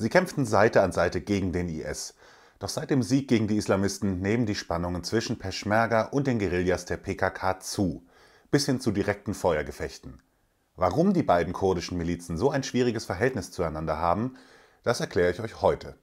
Sie kämpften Seite an Seite gegen den IS. Doch seit dem Sieg gegen die Islamisten nehmen die Spannungen zwischen Peschmerga und den Guerillas der PKK zu, bis hin zu direkten Feuergefechten. Warum die beiden kurdischen Milizen so ein schwieriges Verhältnis zueinander haben, das erkläre ich euch heute.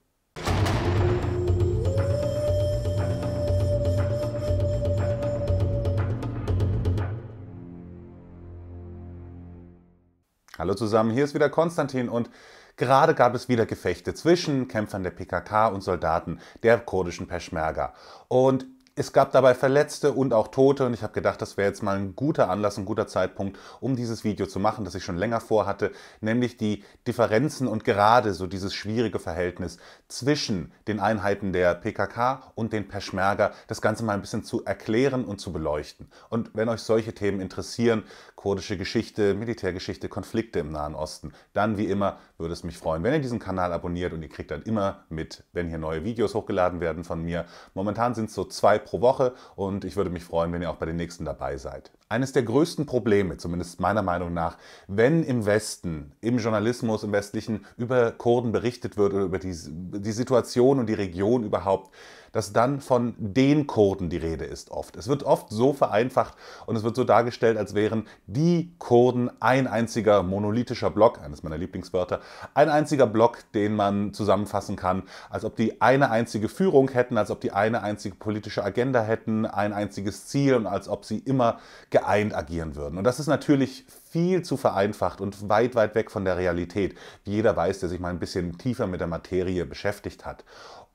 Hallo zusammen, hier ist wieder Konstantin und gerade gab es wieder Gefechte zwischen Kämpfern der PKK und Soldaten der kurdischen Peschmerga. Und es gab dabei Verletzte und auch Tote und ich habe gedacht, das wäre jetzt mal ein guter Anlass, ein guter Zeitpunkt, um dieses Video zu machen, das ich schon länger vorhatte, nämlich die Differenzen und gerade so dieses schwierige Verhältnis zwischen den Einheiten der PKK und den Peschmerga, das Ganze mal ein bisschen zu erklären und zu beleuchten. Und wenn euch solche Themen interessieren, kurdische Geschichte, Militärgeschichte, Konflikte im Nahen Osten, dann wie immer würde es mich freuen, wenn ihr diesen Kanal abonniert und ihr kriegt dann immer mit, wenn hier neue Videos hochgeladen werden von mir. Momentan sind es so zwei pro Woche und ich würde mich freuen, wenn ihr auch bei den nächsten dabei seid. Eines der größten Probleme, zumindest meiner Meinung nach, wenn im Westen, im Journalismus, im Westlichen über Kurden berichtet wird oder über die, die Situation und die Region überhaupt, dass dann von den Kurden die Rede ist oft. Es wird oft so vereinfacht und es wird so dargestellt, als wären die Kurden ein einziger monolithischer Block, eines meiner Lieblingswörter, ein einziger Block, den man zusammenfassen kann, als ob die eine einzige Führung hätten, als ob die eine einzige politische Agenda hätten, ein einziges Ziel und als ob sie immer geeint agieren würden. Und das ist natürlich viel zu vereinfacht und weit, weit weg von der Realität, wie jeder weiß, der sich mal ein bisschen tiefer mit der Materie beschäftigt hat.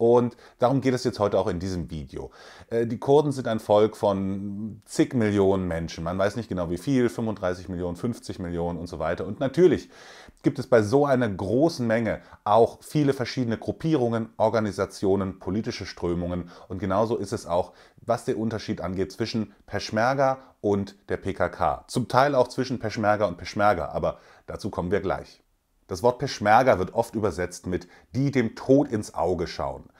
Und darum geht es jetzt heute auch in diesem Video. Äh, die Kurden sind ein Volk von zig Millionen Menschen. Man weiß nicht genau wie viel, 35 Millionen, 50 Millionen und so weiter. Und natürlich gibt es bei so einer großen Menge auch viele verschiedene Gruppierungen, Organisationen, politische Strömungen. Und genauso ist es auch, was den Unterschied angeht zwischen Peschmerga und der PKK. Zum Teil auch zwischen Peschmerga und Peschmerga, aber dazu kommen wir gleich. Das Wort Peschmerga wird oft übersetzt mit die dem Tod ins Auge schauen.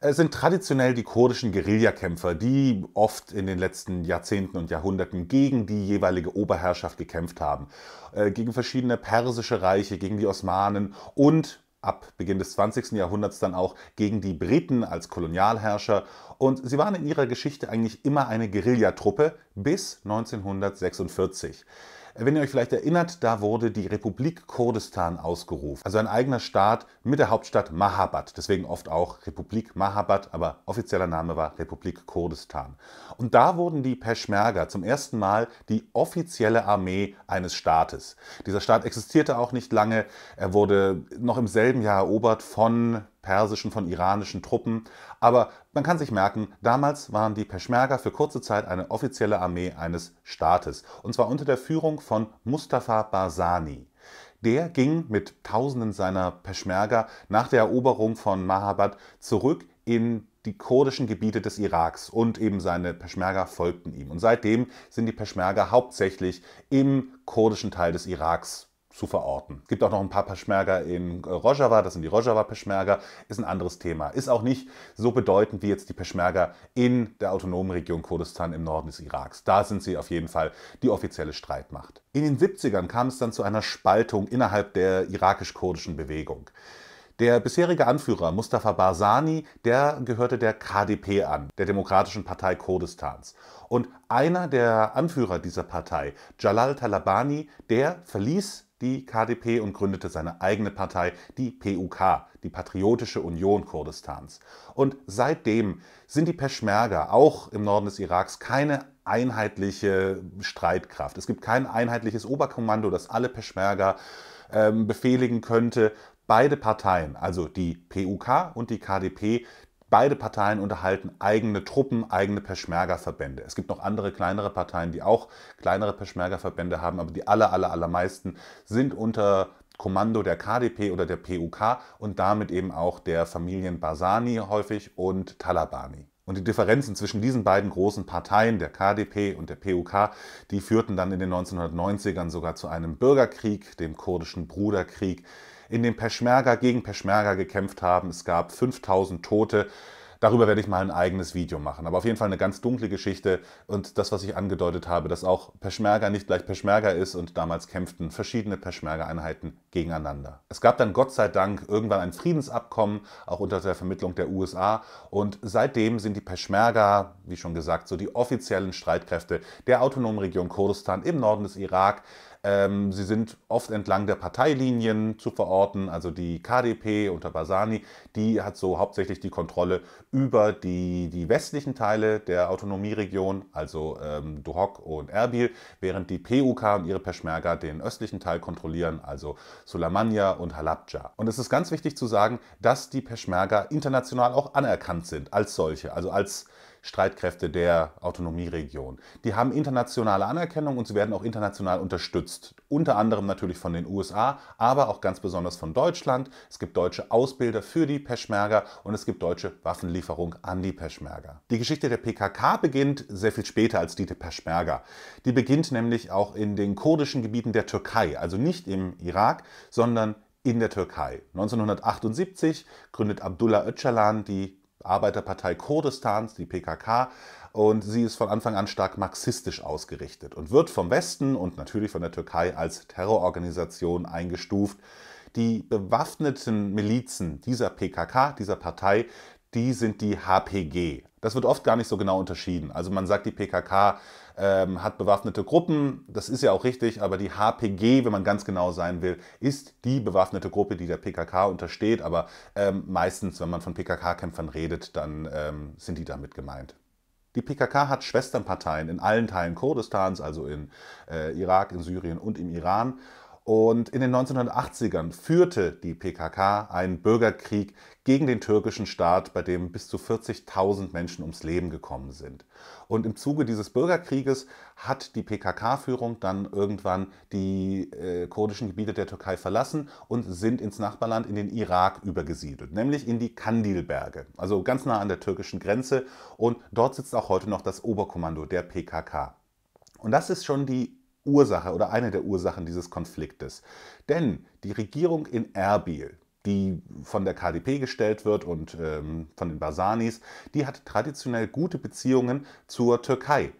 Es sind traditionell die kurdischen Guerillakämpfer, die oft in den letzten Jahrzehnten und Jahrhunderten gegen die jeweilige Oberherrschaft gekämpft haben. Äh, gegen verschiedene persische Reiche, gegen die Osmanen und ab Beginn des 20. Jahrhunderts dann auch gegen die Briten als Kolonialherrscher. Und sie waren in ihrer Geschichte eigentlich immer eine Guerillatruppe bis 1946. Wenn ihr euch vielleicht erinnert, da wurde die Republik Kurdistan ausgerufen. Also ein eigener Staat mit der Hauptstadt Mahabad. Deswegen oft auch Republik Mahabad, aber offizieller Name war Republik Kurdistan. Und da wurden die Peschmerga zum ersten Mal die offizielle Armee eines Staates. Dieser Staat existierte auch nicht lange. Er wurde noch im selben Jahr erobert von persischen, von iranischen Truppen. Aber man kann sich merken, damals waren die Peschmerga für kurze Zeit eine offizielle Armee eines Staates. Und zwar unter der Führung von Mustafa Barzani. Der ging mit Tausenden seiner Peschmerga nach der Eroberung von Mahabad zurück in die kurdischen Gebiete des Iraks und eben seine Peschmerga folgten ihm. Und seitdem sind die Peschmerga hauptsächlich im kurdischen Teil des Iraks zu verorten. Es gibt auch noch ein paar Peschmerga in äh, Rojava, das sind die Rojava-Peschmerga, ist ein anderes Thema. Ist auch nicht so bedeutend wie jetzt die Peschmerga in der autonomen Region Kurdistan im Norden des Iraks. Da sind sie auf jeden Fall die offizielle Streitmacht. In den 70ern kam es dann zu einer Spaltung innerhalb der irakisch-kurdischen Bewegung. Der bisherige Anführer Mustafa Barzani, der gehörte der KDP an, der Demokratischen Partei Kurdistans. Und einer der Anführer dieser Partei, Jalal Talabani, der verließ die KDP und gründete seine eigene Partei, die PUK, die Patriotische Union Kurdistans. Und seitdem sind die Peschmerga auch im Norden des Iraks keine einheitliche Streitkraft. Es gibt kein einheitliches Oberkommando, das alle Peschmerga ähm, befehligen könnte. Beide Parteien, also die PUK und die KDP, Beide Parteien unterhalten eigene Truppen, eigene Peschmerga-Verbände. Es gibt noch andere kleinere Parteien, die auch kleinere Peschmerga-Verbände haben, aber die aller, aller, allermeisten sind unter Kommando der KDP oder der PUK und damit eben auch der Familien Barzani häufig und Talabani. Und die Differenzen zwischen diesen beiden großen Parteien, der KDP und der PUK, die führten dann in den 1990ern sogar zu einem Bürgerkrieg, dem kurdischen Bruderkrieg, in dem Peschmerga gegen Peschmerga gekämpft haben. Es gab 5000 Tote. Darüber werde ich mal ein eigenes Video machen. Aber auf jeden Fall eine ganz dunkle Geschichte und das, was ich angedeutet habe, dass auch Peschmerga nicht gleich Peschmerga ist und damals kämpften verschiedene Peschmerga-Einheiten gegeneinander. Es gab dann Gott sei Dank irgendwann ein Friedensabkommen, auch unter der Vermittlung der USA und seitdem sind die Peschmerga, wie schon gesagt, so die offiziellen Streitkräfte der autonomen Region Kurdistan im Norden des Irak. Ähm, sie sind oft entlang der Parteilinien zu verorten, also die KDP unter Basani, die hat so hauptsächlich die Kontrolle über die, die westlichen Teile der Autonomieregion, also ähm, Duhok und Erbil, während die PUK und ihre Peschmerga den östlichen Teil kontrollieren, also Sulamania und Halabja. Und es ist ganz wichtig zu sagen, dass die Peschmerga international auch anerkannt sind als solche, also als Streitkräfte der Autonomieregion. Die haben internationale Anerkennung und sie werden auch international unterstützt. Unter anderem natürlich von den USA, aber auch ganz besonders von Deutschland. Es gibt deutsche Ausbilder für die Peschmerga und es gibt deutsche Waffenlieferung an die Peschmerga. Die Geschichte der PKK beginnt sehr viel später als die der Peschmerga. Die beginnt nämlich auch in den kurdischen Gebieten der Türkei, also nicht im Irak, sondern in der Türkei. 1978 gründet Abdullah Öcalan die Arbeiterpartei Kurdistans, die PKK, und sie ist von Anfang an stark marxistisch ausgerichtet und wird vom Westen und natürlich von der Türkei als Terrororganisation eingestuft. Die bewaffneten Milizen dieser PKK, dieser Partei, die sind die HPG. Das wird oft gar nicht so genau unterschieden. Also man sagt, die PKK ähm, hat bewaffnete Gruppen, das ist ja auch richtig, aber die HPG, wenn man ganz genau sein will, ist die bewaffnete Gruppe, die der PKK untersteht. Aber ähm, meistens, wenn man von PKK-Kämpfern redet, dann ähm, sind die damit gemeint. Die PKK hat Schwesternparteien in allen Teilen Kurdistans, also in äh, Irak, in Syrien und im Iran. Und in den 1980ern führte die PKK einen Bürgerkrieg gegen den türkischen Staat, bei dem bis zu 40.000 Menschen ums Leben gekommen sind. Und im Zuge dieses Bürgerkrieges hat die PKK-Führung dann irgendwann die äh, kurdischen Gebiete der Türkei verlassen und sind ins Nachbarland in den Irak übergesiedelt, nämlich in die Kandilberge, also ganz nah an der türkischen Grenze. Und dort sitzt auch heute noch das Oberkommando der PKK. Und das ist schon die Ursache oder eine der Ursachen dieses Konfliktes. Denn die Regierung in Erbil, die von der KDP gestellt wird und ähm, von den Basanis, die hat traditionell gute Beziehungen zur Türkei.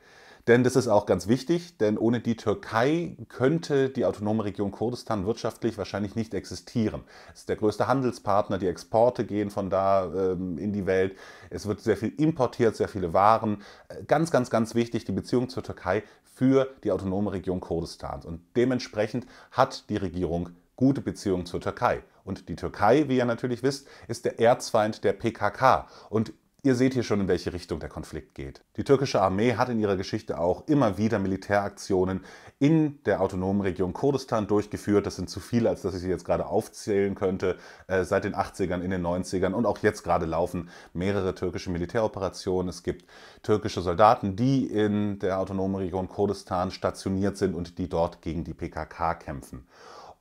Denn das ist auch ganz wichtig, denn ohne die Türkei könnte die autonome Region Kurdistan wirtschaftlich wahrscheinlich nicht existieren. Es ist der größte Handelspartner, die Exporte gehen von da ähm, in die Welt. Es wird sehr viel importiert, sehr viele Waren. Äh, ganz, ganz, ganz wichtig, die Beziehung zur Türkei für die autonome Region Kurdistans. Und dementsprechend hat die Regierung gute Beziehungen zur Türkei. Und die Türkei, wie ihr natürlich wisst, ist der Erzfeind der PKK. Und Ihr seht hier schon, in welche Richtung der Konflikt geht. Die türkische Armee hat in ihrer Geschichte auch immer wieder Militäraktionen in der autonomen Region Kurdistan durchgeführt. Das sind zu viele, als dass ich sie jetzt gerade aufzählen könnte. Äh, seit den 80ern, in den 90ern und auch jetzt gerade laufen mehrere türkische Militäroperationen. Es gibt türkische Soldaten, die in der autonomen Region Kurdistan stationiert sind und die dort gegen die PKK kämpfen.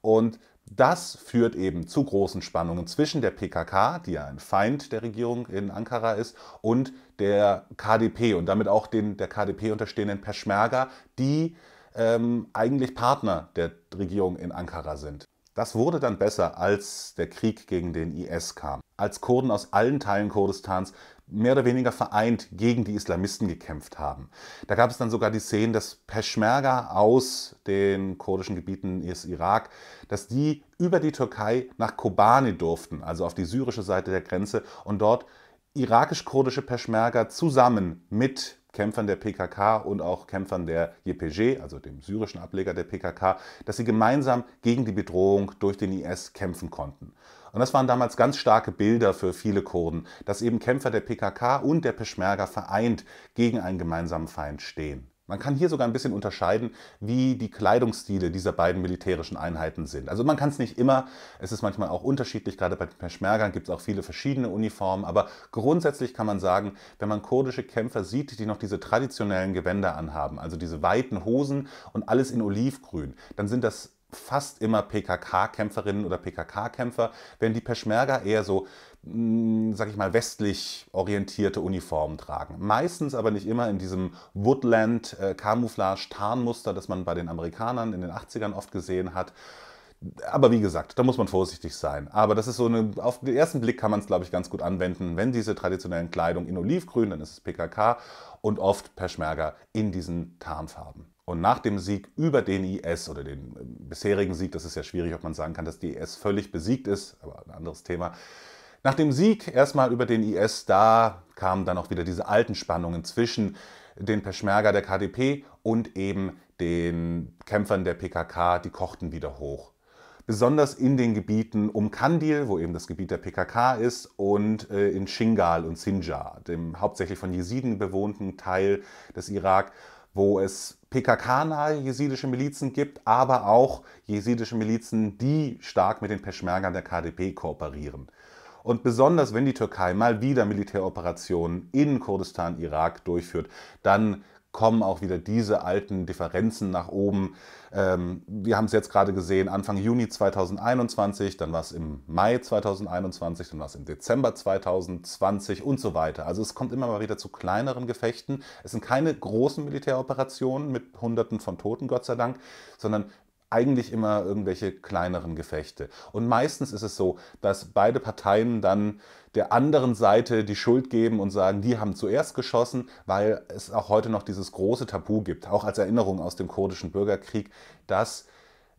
Und das führt eben zu großen Spannungen zwischen der PKK, die ja ein Feind der Regierung in Ankara ist, und der KDP und damit auch den der KDP unterstehenden Peschmerga, die ähm, eigentlich Partner der Regierung in Ankara sind. Das wurde dann besser, als der Krieg gegen den IS kam. Als Kurden aus allen Teilen Kurdistans mehr oder weniger vereint gegen die Islamisten gekämpft haben. Da gab es dann sogar die Szenen, dass Peschmerga aus den kurdischen Gebieten des Irak, dass die über die Türkei nach Kobane durften, also auf die syrische Seite der Grenze und dort irakisch-kurdische Peschmerga zusammen mit Kämpfern der PKK und auch Kämpfern der YPG, also dem syrischen Ableger der PKK, dass sie gemeinsam gegen die Bedrohung durch den IS kämpfen konnten. Und das waren damals ganz starke Bilder für viele Kurden, dass eben Kämpfer der PKK und der Peschmerga vereint gegen einen gemeinsamen Feind stehen. Man kann hier sogar ein bisschen unterscheiden, wie die Kleidungsstile dieser beiden militärischen Einheiten sind. Also man kann es nicht immer, es ist manchmal auch unterschiedlich, gerade bei den Peschmergern gibt es auch viele verschiedene Uniformen, aber grundsätzlich kann man sagen, wenn man kurdische Kämpfer sieht, die noch diese traditionellen Gewänder anhaben, also diese weiten Hosen und alles in Olivgrün, dann sind das fast immer PKK-Kämpferinnen oder PKK-Kämpfer, während die Peschmerga eher so, hm, sag ich mal, westlich orientierte Uniformen tragen. Meistens aber nicht immer in diesem Woodland-Camouflage-Tarnmuster, das man bei den Amerikanern in den 80ern oft gesehen hat. Aber wie gesagt, da muss man vorsichtig sein. Aber das ist so eine, auf den ersten Blick kann man es, glaube ich, ganz gut anwenden. Wenn diese traditionellen Kleidung in Olivgrün, dann ist es PKK und oft Peschmerga in diesen Tarnfarben. Und nach dem Sieg über den IS oder den äh, bisherigen Sieg, das ist ja schwierig, ob man sagen kann, dass die IS völlig besiegt ist, aber ein anderes Thema. Nach dem Sieg erstmal über den IS, da kamen dann auch wieder diese alten Spannungen zwischen den Peschmerga der KDP und eben den Kämpfern der PKK, die kochten wieder hoch besonders in den Gebieten um Kandil, wo eben das Gebiet der PKK ist, und äh, in Shingal und Sinjar, dem hauptsächlich von Jesiden bewohnten Teil des Irak, wo es PKK-nahe jesidische Milizen gibt, aber auch jesidische Milizen, die stark mit den Peschmergern der KDP kooperieren. Und besonders wenn die Türkei mal wieder Militäroperationen in Kurdistan, Irak durchführt, dann kommen auch wieder diese alten Differenzen nach oben. Ähm, wir haben es jetzt gerade gesehen, Anfang Juni 2021, dann war es im Mai 2021, dann war es im Dezember 2020 und so weiter. Also es kommt immer mal wieder zu kleineren Gefechten. Es sind keine großen Militäroperationen mit Hunderten von Toten, Gott sei Dank, sondern eigentlich immer irgendwelche kleineren Gefechte. Und meistens ist es so, dass beide Parteien dann der anderen Seite die Schuld geben und sagen, die haben zuerst geschossen, weil es auch heute noch dieses große Tabu gibt, auch als Erinnerung aus dem kurdischen Bürgerkrieg, dass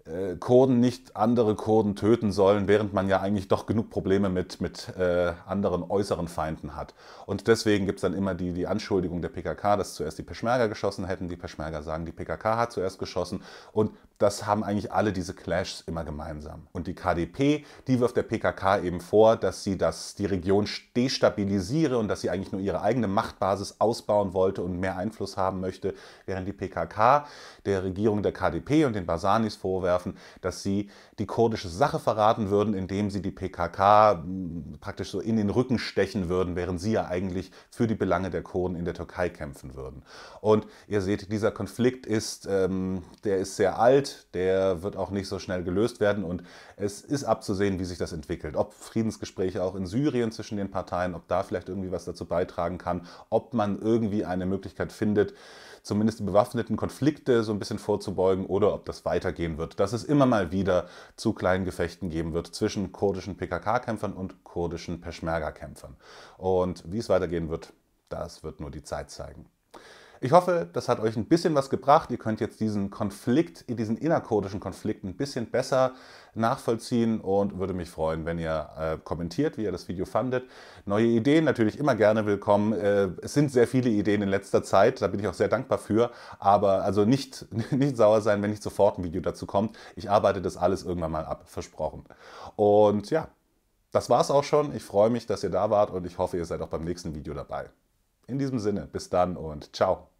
äh, Kurden nicht andere Kurden töten sollen, während man ja eigentlich doch genug Probleme mit, mit äh, anderen äußeren Feinden hat. Und deswegen gibt es dann immer die, die Anschuldigung der PKK, dass zuerst die Peschmerga geschossen hätten. Die Peschmerga sagen, die PKK hat zuerst geschossen. Und das haben eigentlich alle diese Clashs immer gemeinsam. Und die KDP, die wirft der PKK eben vor, dass sie das, die Region destabilisiere und dass sie eigentlich nur ihre eigene Machtbasis ausbauen wollte und mehr Einfluss haben möchte, während die PKK der Regierung der KDP und den Basanis vorwerfen, dass sie die kurdische Sache verraten würden, indem sie die PKK hm, praktisch so in den Rücken stechen würden, während sie ja eigentlich für die Belange der Kurden in der Türkei kämpfen würden. Und ihr seht, dieser Konflikt ist, ähm, der ist sehr alt, der wird auch nicht so schnell gelöst werden und es ist abzusehen, wie sich das entwickelt. Ob Friedensgespräche auch in Syrien zwischen den Parteien, ob da vielleicht irgendwie was dazu beitragen kann, ob man irgendwie eine Möglichkeit findet, zumindest die bewaffneten Konflikte so ein bisschen vorzubeugen oder ob das weitergehen wird, dass es immer mal wieder zu kleinen Gefechten geben wird zwischen kurdischen PKK-Kämpfern und kurdischen Peschmerga-Kämpfern. Und wie es weitergehen wird, das wird nur die Zeit zeigen. Ich hoffe, das hat euch ein bisschen was gebracht. Ihr könnt jetzt diesen Konflikt, diesen innerkurdischen Konflikt ein bisschen besser nachvollziehen und würde mich freuen, wenn ihr äh, kommentiert, wie ihr das Video fandet. Neue Ideen natürlich immer gerne willkommen. Äh, es sind sehr viele Ideen in letzter Zeit, da bin ich auch sehr dankbar für. Aber also nicht, nicht sauer sein, wenn nicht sofort ein Video dazu kommt. Ich arbeite das alles irgendwann mal ab, versprochen. Und ja, das war's auch schon. Ich freue mich, dass ihr da wart und ich hoffe, ihr seid auch beim nächsten Video dabei. In diesem Sinne, bis dann und ciao.